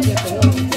porque tengo